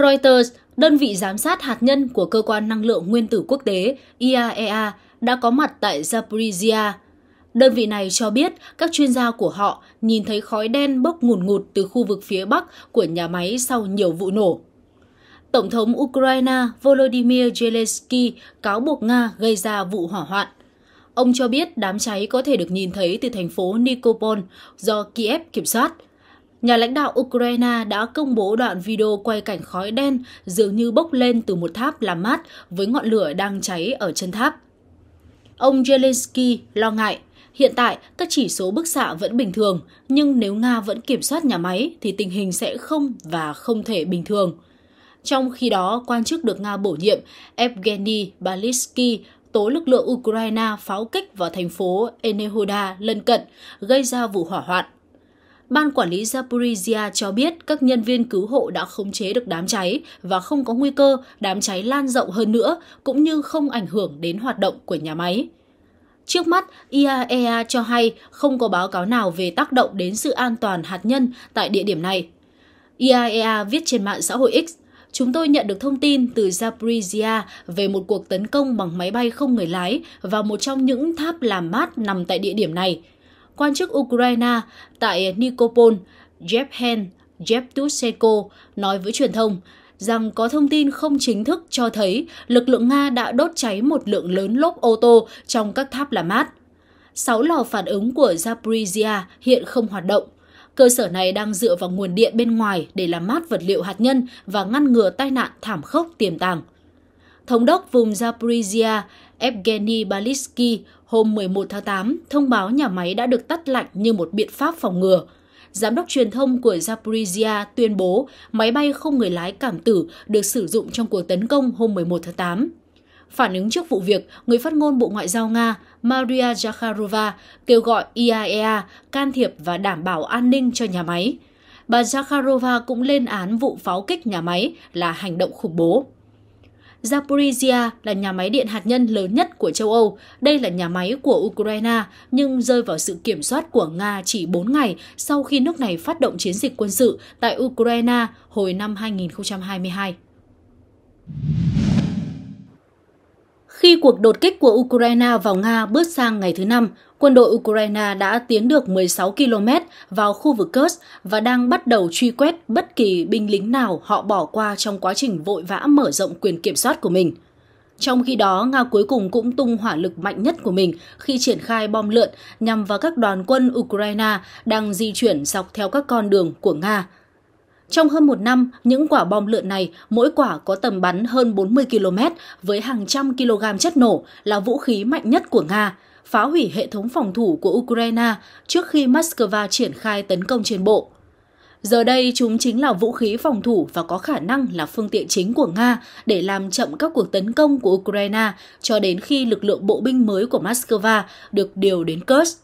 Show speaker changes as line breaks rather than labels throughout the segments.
Reuters, đơn vị giám sát hạt nhân của Cơ quan Năng lượng Nguyên tử Quốc tế IAEA đã có mặt tại Zaporizhia. Đơn vị này cho biết các chuyên gia của họ nhìn thấy khói đen bốc ngùn ngụt từ khu vực phía bắc của nhà máy sau nhiều vụ nổ. Tổng thống Ukraine Volodymyr Zelensky cáo buộc Nga gây ra vụ hỏa hoạn. Ông cho biết đám cháy có thể được nhìn thấy từ thành phố Nikopol do Kiev kiểm soát. Nhà lãnh đạo Ukraine đã công bố đoạn video quay cảnh khói đen dường như bốc lên từ một tháp làm mát với ngọn lửa đang cháy ở chân tháp. Ông Zelensky lo ngại Hiện tại, các chỉ số bức xạ vẫn bình thường, nhưng nếu Nga vẫn kiểm soát nhà máy thì tình hình sẽ không và không thể bình thường. Trong khi đó, quan chức được Nga bổ nhiệm Evgeny Balitsky tố lực lượng Ukraine pháo kích vào thành phố Enehoda lân cận, gây ra vụ hỏa hoạn. Ban quản lý Zaporizhia cho biết các nhân viên cứu hộ đã khống chế được đám cháy và không có nguy cơ đám cháy lan rộng hơn nữa, cũng như không ảnh hưởng đến hoạt động của nhà máy. Trước mắt, IAEA cho hay không có báo cáo nào về tác động đến sự an toàn hạt nhân tại địa điểm này. IAEA viết trên mạng xã hội X, chúng tôi nhận được thông tin từ Zaporizhia về một cuộc tấn công bằng máy bay không người lái vào một trong những tháp làm mát nằm tại địa điểm này. Quan chức Ukraine tại Nikopol, Yevhen Yevtushenko nói với truyền thông rằng có thông tin không chính thức cho thấy lực lượng Nga đã đốt cháy một lượng lớn lốp ô tô trong các tháp làm mát. Sáu lò phản ứng của Zaporizhia hiện không hoạt động. Cơ sở này đang dựa vào nguồn điện bên ngoài để làm mát vật liệu hạt nhân và ngăn ngừa tai nạn thảm khốc tiềm tàng. Thống đốc vùng Zaporizhia Evgeny Balitsky hôm 11 tháng 8 thông báo nhà máy đã được tắt lạnh như một biện pháp phòng ngừa – Giám đốc truyền thông của Zaporizhia tuyên bố máy bay không người lái cảm tử được sử dụng trong cuộc tấn công hôm 11 tháng 8. Phản ứng trước vụ việc, người phát ngôn Bộ Ngoại giao Nga Maria Zakharova kêu gọi IAEA can thiệp và đảm bảo an ninh cho nhà máy. Bà Zakharova cũng lên án vụ pháo kích nhà máy là hành động khủng bố. Zaporizhia là nhà máy điện hạt nhân lớn nhất của châu Âu. Đây là nhà máy của Ukraine, nhưng rơi vào sự kiểm soát của Nga chỉ 4 ngày sau khi nước này phát động chiến dịch quân sự tại Ukraine hồi năm 2022. Khi cuộc đột kích của Ukraine vào Nga bước sang ngày thứ năm, quân đội Ukraine đã tiến được 16 km vào khu vực Kursk và đang bắt đầu truy quét bất kỳ binh lính nào họ bỏ qua trong quá trình vội vã mở rộng quyền kiểm soát của mình. Trong khi đó, Nga cuối cùng cũng tung hỏa lực mạnh nhất của mình khi triển khai bom lượn nhằm vào các đoàn quân Ukraine đang di chuyển dọc theo các con đường của Nga – trong hơn một năm, những quả bom lượn này mỗi quả có tầm bắn hơn 40 km với hàng trăm kg chất nổ là vũ khí mạnh nhất của Nga, phá hủy hệ thống phòng thủ của Ukraine trước khi Moscow triển khai tấn công trên bộ. Giờ đây, chúng chính là vũ khí phòng thủ và có khả năng là phương tiện chính của Nga để làm chậm các cuộc tấn công của Ukraine cho đến khi lực lượng bộ binh mới của Moscow được điều đến Kursk.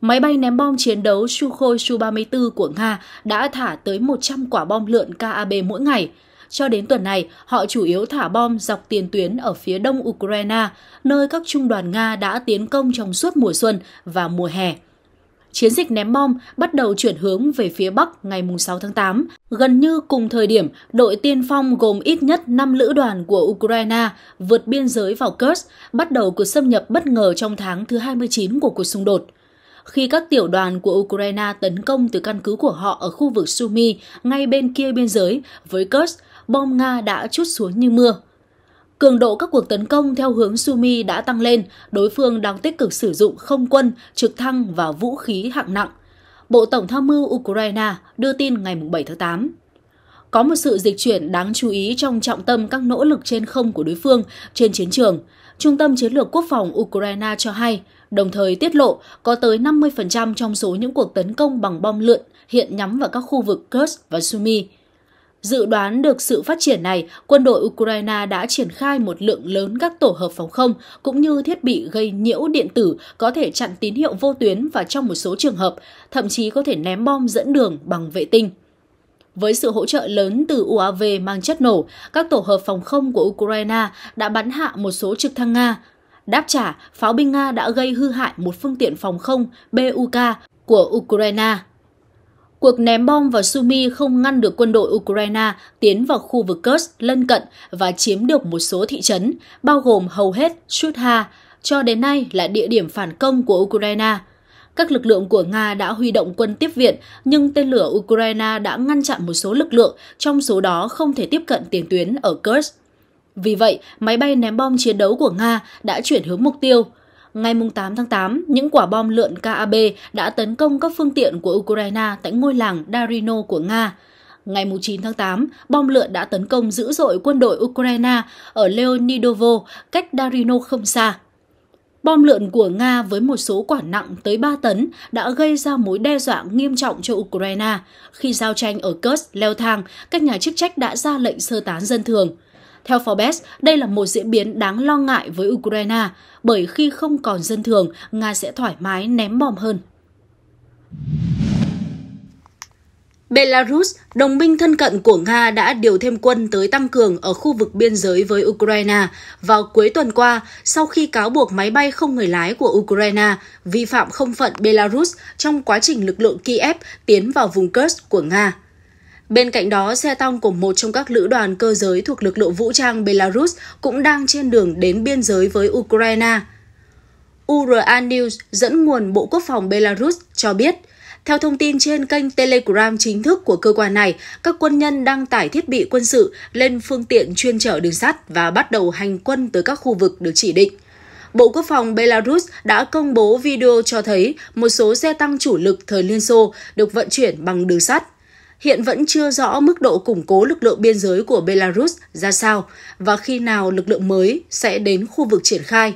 Máy bay ném bom chiến đấu Sukhoi Su-34 của Nga đã thả tới 100 quả bom lượn KAB mỗi ngày. Cho đến tuần này, họ chủ yếu thả bom dọc tiền tuyến ở phía đông Ukraine, nơi các trung đoàn Nga đã tiến công trong suốt mùa xuân và mùa hè. Chiến dịch ném bom bắt đầu chuyển hướng về phía Bắc ngày 6 tháng 8. Gần như cùng thời điểm, đội tiên phong gồm ít nhất 5 lữ đoàn của Ukraine vượt biên giới vào Kursk, bắt đầu cuộc xâm nhập bất ngờ trong tháng thứ 29 của cuộc xung đột khi các tiểu đoàn của Ukraine tấn công từ căn cứ của họ ở khu vực Sumy ngay bên kia biên giới với Kursk, bom Nga đã chút xuống như mưa. Cường độ các cuộc tấn công theo hướng Sumi đã tăng lên, đối phương đang tích cực sử dụng không quân, trực thăng và vũ khí hạng nặng. Bộ Tổng tham mưu Ukraine đưa tin ngày 7 tháng 8. Có một sự dịch chuyển đáng chú ý trong trọng tâm các nỗ lực trên không của đối phương trên chiến trường. Trung tâm Chiến lược Quốc phòng Ukraine cho hay đồng thời tiết lộ có tới 50% trong số những cuộc tấn công bằng bom lượn hiện nhắm vào các khu vực Kursk và Sumy. Dự đoán được sự phát triển này, quân đội Ukraine đã triển khai một lượng lớn các tổ hợp phòng không cũng như thiết bị gây nhiễu điện tử có thể chặn tín hiệu vô tuyến và trong một số trường hợp, thậm chí có thể ném bom dẫn đường bằng vệ tinh. Với sự hỗ trợ lớn từ UAV mang chất nổ, các tổ hợp phòng không của Ukraine đã bắn hạ một số trực thăng Nga, Đáp trả, pháo binh Nga đã gây hư hại một phương tiện phòng không BUK của Ukraine. Cuộc ném bom vào Sumy không ngăn được quân đội Ukraine tiến vào khu vực Kursk lân cận và chiếm được một số thị trấn, bao gồm hầu hết Shudha, cho đến nay là địa điểm phản công của Ukraine. Các lực lượng của Nga đã huy động quân tiếp viện, nhưng tên lửa Ukraine đã ngăn chặn một số lực lượng, trong số đó không thể tiếp cận tiền tuyến ở Kursk. Vì vậy, máy bay ném bom chiến đấu của Nga đã chuyển hướng mục tiêu. Ngày 8 tháng 8, những quả bom lượn KAB đã tấn công các phương tiện của Ukraine tại ngôi làng Darino của Nga. Ngày 9 tháng 8, bom lượn đã tấn công dữ dội quân đội Ukraine ở Leonidovo, cách Darino không xa. Bom lượn của Nga với một số quả nặng tới 3 tấn đã gây ra mối đe dọa nghiêm trọng cho Ukraine. Khi giao tranh ở Kursk leo thang, các nhà chức trách đã ra lệnh sơ tán dân thường. Theo Forbes, đây là một diễn biến đáng lo ngại với Ukraine, bởi khi không còn dân thường, Nga sẽ thoải mái ném bom hơn. Belarus, đồng minh thân cận của Nga đã điều thêm quân tới tăng cường ở khu vực biên giới với Ukraine vào cuối tuần qua sau khi cáo buộc máy bay không người lái của Ukraine vi phạm không phận Belarus trong quá trình lực lượng Kiev tiến vào vùng Kursk của Nga. Bên cạnh đó, xe tăng của một trong các lữ đoàn cơ giới thuộc lực lượng vũ trang Belarus cũng đang trên đường đến biên giới với Ukraine. URA News dẫn nguồn Bộ Quốc phòng Belarus cho biết – theo thông tin trên kênh Telegram chính thức của cơ quan này, các quân nhân đăng tải thiết bị quân sự lên phương tiện chuyên chở đường sắt và bắt đầu hành quân tới các khu vực được chỉ định. Bộ Quốc phòng Belarus đã công bố video cho thấy một số xe tăng chủ lực thời Liên Xô được vận chuyển bằng đường sắt. Hiện vẫn chưa rõ mức độ củng cố lực lượng biên giới của Belarus ra sao và khi nào lực lượng mới sẽ đến khu vực triển khai.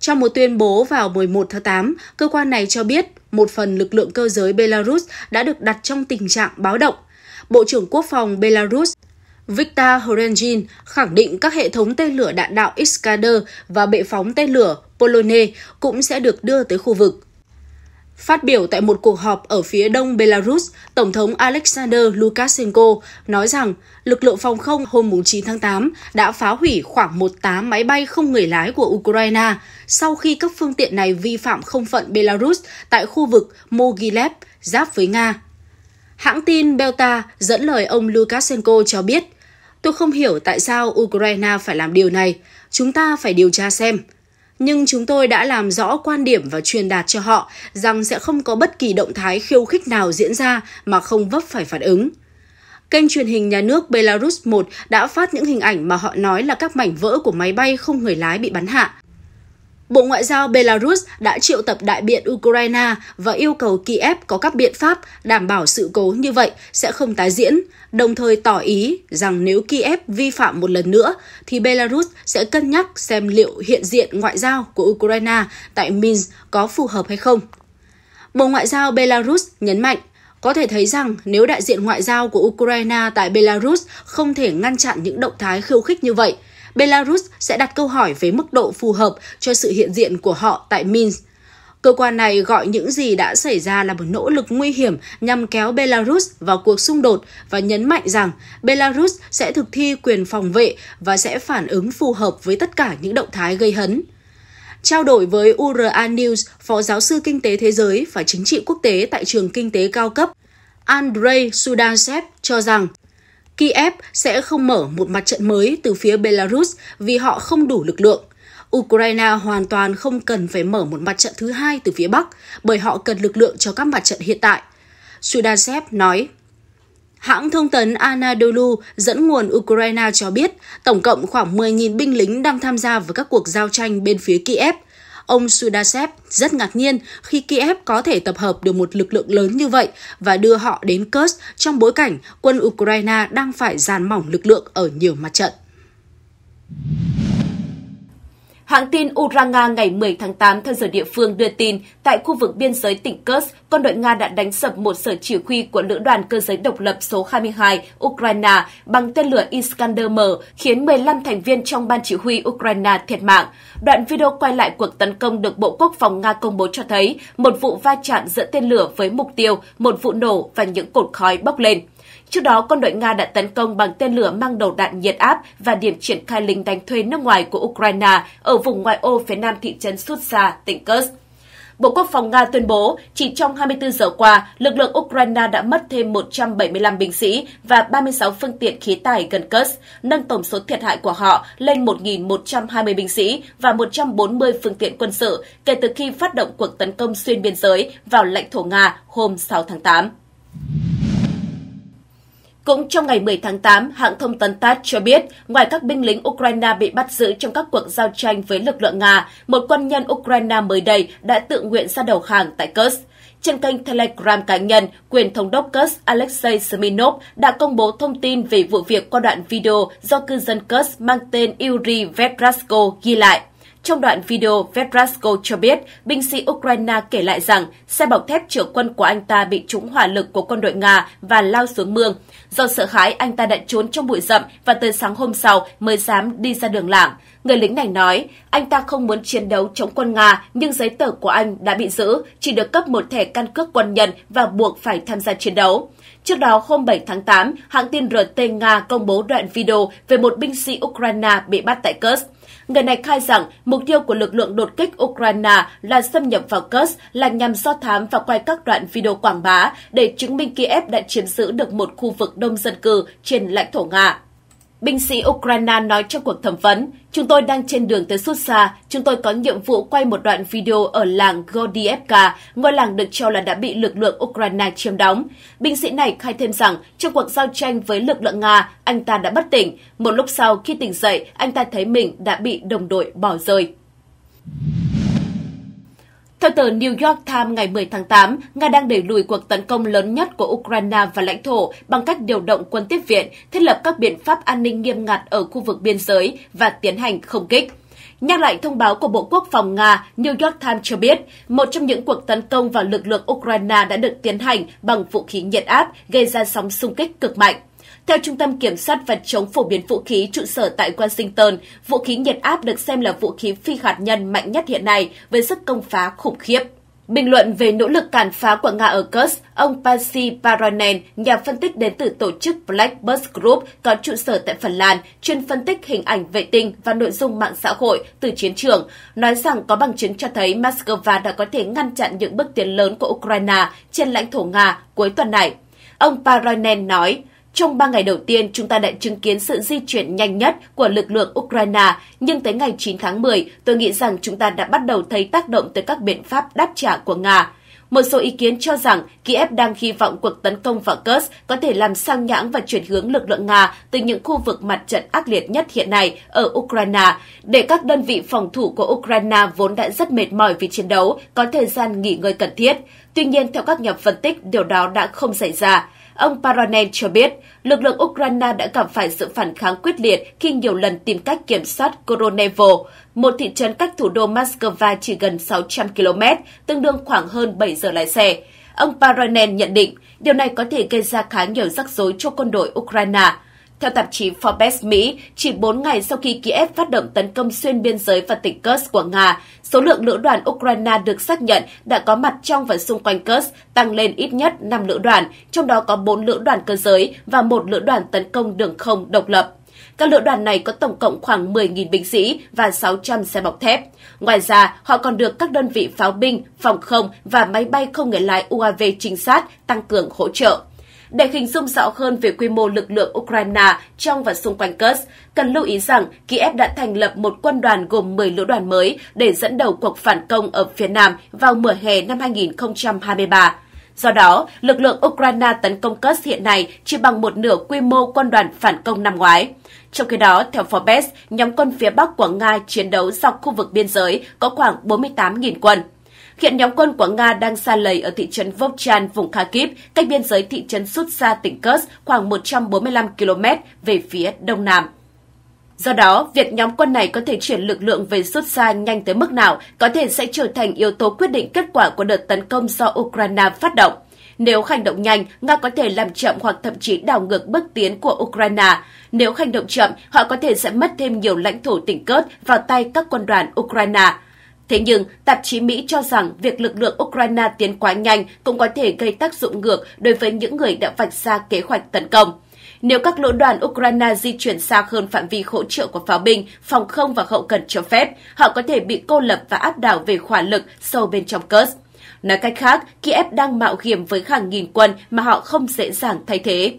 Trong một tuyên bố vào 11 tháng 8, cơ quan này cho biết một phần lực lượng cơ giới Belarus đã được đặt trong tình trạng báo động. Bộ trưởng Quốc phòng Belarus Viktor Horengin khẳng định các hệ thống tên lửa đạn đạo Iskander và bệ phóng tên lửa Polone cũng sẽ được đưa tới khu vực. Phát biểu tại một cuộc họp ở phía đông Belarus, Tổng thống Alexander Lukashenko nói rằng lực lượng phòng không hôm 9 tháng 8 đã phá hủy khoảng một tám máy bay không người lái của Ukraine sau khi các phương tiện này vi phạm không phận Belarus tại khu vực Mogilev, giáp với Nga. Hãng tin Belta dẫn lời ông Lukashenko cho biết, Tôi không hiểu tại sao Ukraine phải làm điều này. Chúng ta phải điều tra xem nhưng chúng tôi đã làm rõ quan điểm và truyền đạt cho họ rằng sẽ không có bất kỳ động thái khiêu khích nào diễn ra mà không vấp phải phản ứng. Kênh truyền hình nhà nước Belarus 1 đã phát những hình ảnh mà họ nói là các mảnh vỡ của máy bay không người lái bị bắn hạ. Bộ Ngoại giao Belarus đã triệu tập đại biện Ukraine và yêu cầu Kiev có các biện pháp đảm bảo sự cố như vậy sẽ không tái diễn, đồng thời tỏ ý rằng nếu Kiev vi phạm một lần nữa thì Belarus sẽ cân nhắc xem liệu hiện diện ngoại giao của Ukraine tại Minsk có phù hợp hay không. Bộ Ngoại giao Belarus nhấn mạnh có thể thấy rằng nếu đại diện ngoại giao của Ukraine tại Belarus không thể ngăn chặn những động thái khiêu khích như vậy, Belarus sẽ đặt câu hỏi về mức độ phù hợp cho sự hiện diện của họ tại Minsk. Cơ quan này gọi những gì đã xảy ra là một nỗ lực nguy hiểm nhằm kéo Belarus vào cuộc xung đột và nhấn mạnh rằng Belarus sẽ thực thi quyền phòng vệ và sẽ phản ứng phù hợp với tất cả những động thái gây hấn. Trao đổi với URA News, Phó giáo sư Kinh tế Thế giới và Chính trị Quốc tế tại trường Kinh tế cao cấp, Andrei Sudansev cho rằng Kiev sẽ không mở một mặt trận mới từ phía Belarus vì họ không đủ lực lượng. Ukraine hoàn toàn không cần phải mở một mặt trận thứ hai từ phía Bắc bởi họ cần lực lượng cho các mặt trận hiện tại. Sudasev nói. Hãng thông tấn Anadolu dẫn nguồn Ukraine cho biết tổng cộng khoảng 10.000 binh lính đang tham gia vào các cuộc giao tranh bên phía Kiev – Ông Sudasev rất ngạc nhiên khi Kiev có thể tập hợp được một lực lượng lớn như vậy và đưa họ đến Kursk trong bối cảnh quân Ukraine đang phải giàn mỏng lực lượng ở nhiều mặt trận.
Hãng tin Uranga ngày 10 tháng 8 theo giờ địa phương đưa tin, tại khu vực biên giới tỉnh Kursk, quân đội Nga đã đánh sập một sở chỉ huy của lữ đoàn cơ giới độc lập số 22 Ukraine bằng tên lửa Iskander-M, khiến 15 thành viên trong ban chỉ huy Ukraine thiệt mạng. Đoạn video quay lại cuộc tấn công được Bộ Quốc phòng Nga công bố cho thấy một vụ va chạm giữa tên lửa với mục tiêu, một vụ nổ và những cột khói bốc lên. Trước đó, quân đội Nga đã tấn công bằng tên lửa mang đầu đạn nhiệt áp và điểm triển khai lính đánh thuê nước ngoài của Ukraine ở vùng ngoại ô phía nam thị trấn Sutsa, tỉnh Kursk. Bộ Quốc phòng Nga tuyên bố chỉ trong 24 giờ qua, lực lượng Ukraine đã mất thêm 175 binh sĩ và 36 phương tiện khí tài gần Kursk, nâng tổng số thiệt hại của họ lên 1.120 binh sĩ và 140 phương tiện quân sự kể từ khi phát động cuộc tấn công xuyên biên giới vào lãnh thổ Nga hôm 6 tháng 8. Cũng trong ngày 10 tháng 8, hãng thông tấn TASS cho biết, ngoài các binh lính Ukraine bị bắt giữ trong các cuộc giao tranh với lực lượng Nga, một quân nhân Ukraine mới đây đã tự nguyện ra đầu hàng tại Kursk. Trên kênh Telegram cá nhân, quyền thống đốc Kursk Alexei Smirnov đã công bố thông tin về vụ việc qua đoạn video do cư dân Kursk mang tên Yuri Vedrasko ghi lại. Trong đoạn video, Vedrasko cho biết, binh sĩ Ukraine kể lại rằng xe bọc thép chở quân của anh ta bị trúng hỏa lực của quân đội Nga và lao xuống mương. Do sợ hãi, anh ta đã trốn trong bụi rậm và tới sáng hôm sau mới dám đi ra đường làng. Người lính này nói, anh ta không muốn chiến đấu chống quân Nga, nhưng giấy tờ của anh đã bị giữ, chỉ được cấp một thẻ căn cước quân nhân và buộc phải tham gia chiến đấu. Trước đó, hôm 7 tháng 8, hãng tin RT Nga công bố đoạn video về một binh sĩ Ukraine bị bắt tại Kursk. Người này khai rằng mục tiêu của lực lượng đột kích Ukraine là xâm nhập vào Kursk là nhằm do thám và quay các đoạn video quảng bá để chứng minh Kiev đã chiếm giữ được một khu vực đông dân cư trên lãnh thổ Nga. Binh sĩ Ukraine nói trong cuộc thẩm vấn, chúng tôi đang trên đường tới Susa, chúng tôi có nhiệm vụ quay một đoạn video ở làng Gordievka, ngôi làng được cho là đã bị lực lượng Ukraine chiếm đóng. Binh sĩ này khai thêm rằng trong cuộc giao tranh với lực lượng Nga, anh ta đã bất tỉnh. Một lúc sau khi tỉnh dậy, anh ta thấy mình đã bị đồng đội bỏ rơi. Theo tờ New York Times ngày 10 tháng 8, Nga đang đẩy lùi cuộc tấn công lớn nhất của Ukraine và lãnh thổ bằng cách điều động quân tiếp viện, thiết lập các biện pháp an ninh nghiêm ngặt ở khu vực biên giới và tiến hành không kích. Nhắc lại thông báo của Bộ Quốc phòng Nga, New York Times cho biết, một trong những cuộc tấn công vào lực lượng Ukraine đã được tiến hành bằng vũ khí nhiệt áp, gây ra sóng xung kích cực mạnh. Theo Trung tâm Kiểm soát và chống phổ biến vũ khí trụ sở tại Washington, vũ khí nhiệt áp được xem là vũ khí phi hạt nhân mạnh nhất hiện nay với sức công phá khủng khiếp. Bình luận về nỗ lực cản phá của Nga ở Kursk, ông Pasi Paronen, nhà phân tích đến từ tổ chức Black Bus Group có trụ sở tại Phần Lan, chuyên phân tích hình ảnh vệ tinh và nội dung mạng xã hội từ chiến trường, nói rằng có bằng chứng cho thấy Moscow đã có thể ngăn chặn những bước tiến lớn của Ukraine trên lãnh thổ Nga cuối tuần này. Ông Paronen nói, trong 3 ngày đầu tiên, chúng ta đã chứng kiến sự di chuyển nhanh nhất của lực lượng Ukraine, nhưng tới ngày 9 tháng 10, tôi nghĩ rằng chúng ta đã bắt đầu thấy tác động tới các biện pháp đáp trả của Nga. Một số ý kiến cho rằng Kiev đang hy vọng cuộc tấn công vào Kursk có thể làm sao nhãng và chuyển hướng lực lượng Nga từ những khu vực mặt trận ác liệt nhất hiện nay ở Ukraine, để các đơn vị phòng thủ của Ukraine vốn đã rất mệt mỏi vì chiến đấu có thời gian nghỉ ngơi cần thiết. Tuy nhiên, theo các nhà phân tích, điều đó đã không xảy ra. Ông Paronen cho biết, lực lượng Ukraine đã gặp phải sự phản kháng quyết liệt khi nhiều lần tìm cách kiểm soát Koronevo, một thị trấn cách thủ đô Moscow chỉ gần 600 km, tương đương khoảng hơn 7 giờ lái xe. Ông Paronen nhận định, điều này có thể gây ra khá nhiều rắc rối cho quân đội Ukraine. Theo tạp chí Forbes Mỹ, chỉ 4 ngày sau khi Kiev phát động tấn công xuyên biên giới và tỉnh Kursk của Nga, số lượng lữ đoàn Ukraine được xác nhận đã có mặt trong và xung quanh Kursk tăng lên ít nhất 5 lữ đoàn, trong đó có 4 lữ đoàn cơ giới và một lữ đoàn tấn công đường không độc lập. Các lữ đoàn này có tổng cộng khoảng 10.000 binh sĩ và 600 xe bọc thép. Ngoài ra, họ còn được các đơn vị pháo binh, phòng không và máy bay không người lái UAV trinh sát tăng cường hỗ trợ. Để hình dung rõ hơn về quy mô lực lượng Ukraine trong và xung quanh Kursk, cần lưu ý rằng Kiev đã thành lập một quân đoàn gồm 10 lữ đoàn mới để dẫn đầu cuộc phản công ở phía Nam vào mùa hè năm 2023. Do đó, lực lượng Ukraine tấn công Kursk hiện nay chỉ bằng một nửa quy mô quân đoàn phản công năm ngoái. Trong khi đó, theo Forbes, nhóm quân phía Bắc của Nga chiến đấu dọc khu vực biên giới có khoảng 48.000 quân. Hiện nhóm quân của Nga đang xa lầy ở thị trấn Vovchan, vùng Kharkiv, cách biên giới thị trấn Sutsa, tỉnh Kursk khoảng 145 km về phía đông nam. Do đó, việc nhóm quân này có thể chuyển lực lượng về rút xa nhanh tới mức nào có thể sẽ trở thành yếu tố quyết định kết quả của đợt tấn công do Ukraine phát động. Nếu hành động nhanh, Nga có thể làm chậm hoặc thậm chí đảo ngược bước tiến của Ukraine. Nếu hành động chậm, họ có thể sẽ mất thêm nhiều lãnh thổ tỉnh Cớt vào tay các quân đoàn Ukraine. Thế nhưng, tạp chí Mỹ cho rằng việc lực lượng Ukraine tiến quá nhanh cũng có thể gây tác dụng ngược đối với những người đã vạch ra kế hoạch tấn công. Nếu các lữ đoàn Ukraine di chuyển xa hơn phạm vi hỗ trợ của pháo binh, phòng không và hậu cần cho phép, họ có thể bị cô lập và áp đảo về hỏa lực sâu bên trong Kursk. Nói cách khác, Kiev đang mạo hiểm với hàng nghìn quân mà họ không dễ dàng thay thế.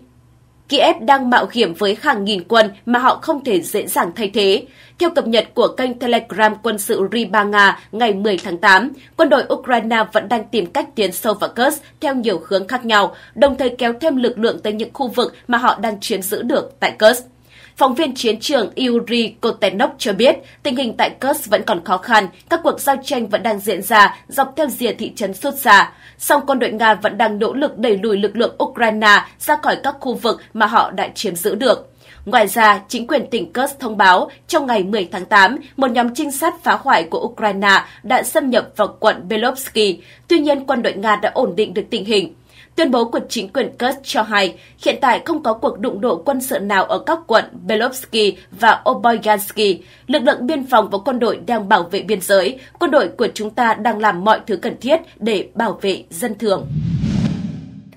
Kiev đang mạo hiểm với hàng nghìn quân mà họ không thể dễ dàng thay thế. Theo cập nhật của kênh Telegram quân sự Riba Nga ngày 10 tháng 8, quân đội Ukraine vẫn đang tìm cách tiến sâu vào Kursk theo nhiều hướng khác nhau, đồng thời kéo thêm lực lượng tới những khu vực mà họ đang chiếm giữ được tại Kursk. Phóng viên chiến trường Yuri Kotenok cho biết tình hình tại Kursk vẫn còn khó khăn, các cuộc giao tranh vẫn đang diễn ra dọc theo rìa thị trấn Sutsa. Song quân đội Nga vẫn đang nỗ lực đẩy lùi lực lượng Ukraine ra khỏi các khu vực mà họ đã chiếm giữ được. Ngoài ra, chính quyền tỉnh Kursk thông báo trong ngày 10 tháng 8, một nhóm trinh sát phá hoại của Ukraine đã xâm nhập vào quận Belovsky. Tuy nhiên, quân đội Nga đã ổn định được tình hình. Tuyên bố của chính quyền Kursk cho hay hiện tại không có cuộc đụng độ quân sự nào ở các quận Belovsky và Oboyansky. Lực lượng biên phòng và quân đội đang bảo vệ biên giới. Quân đội của chúng ta đang làm mọi thứ cần thiết để bảo vệ dân thường.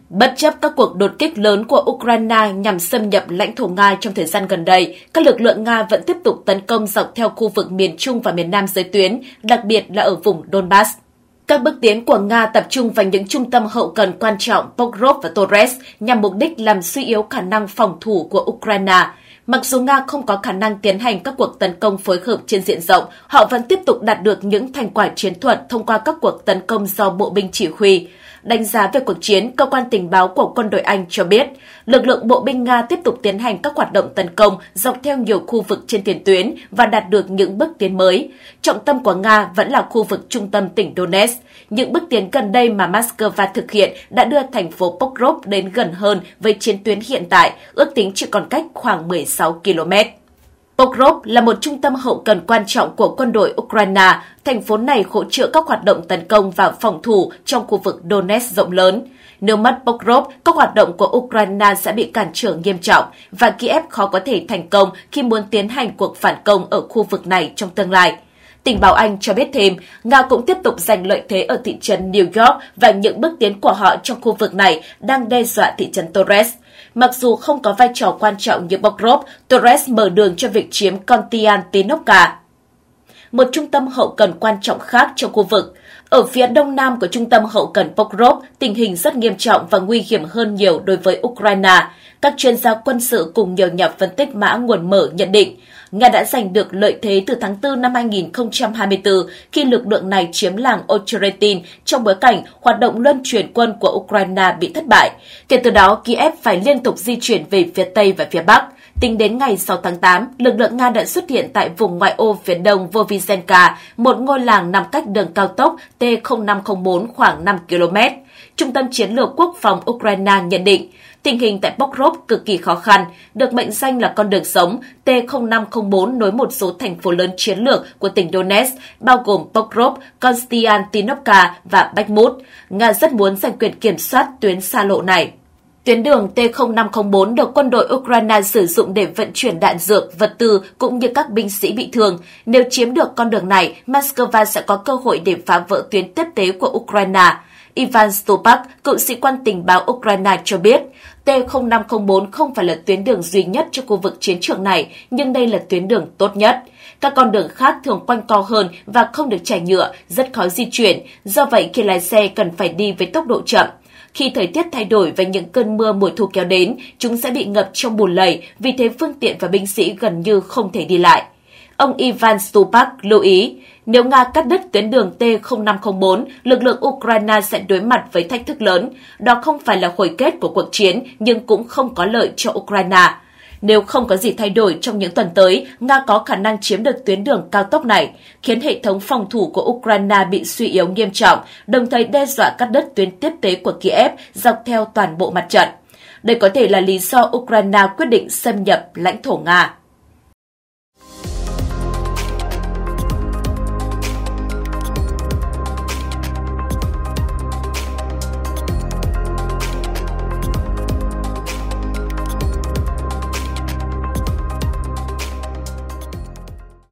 Bất chấp các cuộc đột kích lớn của Ukraine nhằm xâm nhập lãnh thổ Nga trong thời gian gần đây, các lực lượng Nga vẫn tiếp tục tấn công dọc theo khu vực miền Trung và miền Nam giới tuyến, đặc biệt là ở vùng Donbass. Các bước tiến của Nga tập trung vào những trung tâm hậu cần quan trọng Pokrov và Torres nhằm mục đích làm suy yếu khả năng phòng thủ của Ukraine. Mặc dù Nga không có khả năng tiến hành các cuộc tấn công phối hợp trên diện rộng, họ vẫn tiếp tục đạt được những thành quả chiến thuật thông qua các cuộc tấn công do bộ binh chỉ huy. Đánh giá về cuộc chiến, cơ quan tình báo của quân đội Anh cho biết, lực lượng bộ binh Nga tiếp tục tiến hành các hoạt động tấn công dọc theo nhiều khu vực trên tiền tuyến và đạt được những bước tiến mới. Trọng tâm của Nga vẫn là khu vực trung tâm tỉnh Donetsk. Những bước tiến gần đây mà Moscow thực hiện đã đưa thành phố Pokrov đến gần hơn với chiến tuyến hiện tại, ước tính chỉ còn cách khoảng 16 km. Pokrov là một trung tâm hậu cần quan trọng của quân đội Ukraine. Thành phố này hỗ trợ các hoạt động tấn công và phòng thủ trong khu vực Donetsk rộng lớn. Nếu mất Pokrov, các hoạt động của Ukraine sẽ bị cản trở nghiêm trọng và Kiev khó có thể thành công khi muốn tiến hành cuộc phản công ở khu vực này trong tương lai. Tình báo Anh cho biết thêm, Nga cũng tiếp tục giành lợi thế ở thị trấn New York và những bước tiến của họ trong khu vực này đang đe dọa thị trấn Torres. Mặc dù không có vai trò quan trọng như Bokrov, Torres mở đường cho việc chiếm Konstantinovka, một trung tâm hậu cần quan trọng khác trong khu vực. Ở phía đông nam của trung tâm hậu cần Pokrov, tình hình rất nghiêm trọng và nguy hiểm hơn nhiều đối với Ukraine. Các chuyên gia quân sự cùng nhiều nhà phân tích mã nguồn mở nhận định, Nga đã giành được lợi thế từ tháng 4 năm 2024 khi lực lượng này chiếm làng Ocheretin trong bối cảnh hoạt động luân chuyển quân của Ukraine bị thất bại. Kể từ đó, Kiev phải liên tục di chuyển về phía Tây và phía Bắc. Tính đến ngày 6 tháng 8, lực lượng Nga đã xuất hiện tại vùng ngoại ô phía đông Vovizenka, một ngôi làng nằm cách đường cao tốc T0504 khoảng 5 km. Trung tâm Chiến lược Quốc phòng Ukraine nhận định, tình hình tại Pokrov cực kỳ khó khăn, được mệnh danh là con đường sống T0504 nối một số thành phố lớn chiến lược của tỉnh Donetsk, bao gồm Pokrov, Konstantinovka và Bakhmut. Nga rất muốn giành quyền kiểm soát tuyến xa lộ này. Tuyến đường T0504 được quân đội Ukraine sử dụng để vận chuyển đạn dược, vật tư cũng như các binh sĩ bị thương. Nếu chiếm được con đường này, Moscow sẽ có cơ hội để phá vỡ tuyến tiếp tế của Ukraine. Ivan Stupak, cựu sĩ quan tình báo Ukraine cho biết, T0504 không phải là tuyến đường duy nhất cho khu vực chiến trường này, nhưng đây là tuyến đường tốt nhất. Các con đường khác thường quanh co hơn và không được trải nhựa, rất khó di chuyển, do vậy khi lái xe cần phải đi với tốc độ chậm. Khi thời tiết thay đổi và những cơn mưa mùa thu kéo đến, chúng sẽ bị ngập trong bùn lầy, vì thế phương tiện và binh sĩ gần như không thể đi lại. Ông Ivan Stupak lưu ý, nếu Nga cắt đứt tuyến đường T-0504, lực lượng Ukraine sẽ đối mặt với thách thức lớn. Đó không phải là hồi kết của cuộc chiến, nhưng cũng không có lợi cho Ukraine. Nếu không có gì thay đổi trong những tuần tới, Nga có khả năng chiếm được tuyến đường cao tốc này, khiến hệ thống phòng thủ của Ukraine bị suy yếu nghiêm trọng, đồng thời đe dọa cắt đứt tuyến tiếp tế của Kiev dọc theo toàn bộ mặt trận. Đây có thể là lý do Ukraine quyết định xâm nhập lãnh thổ Nga.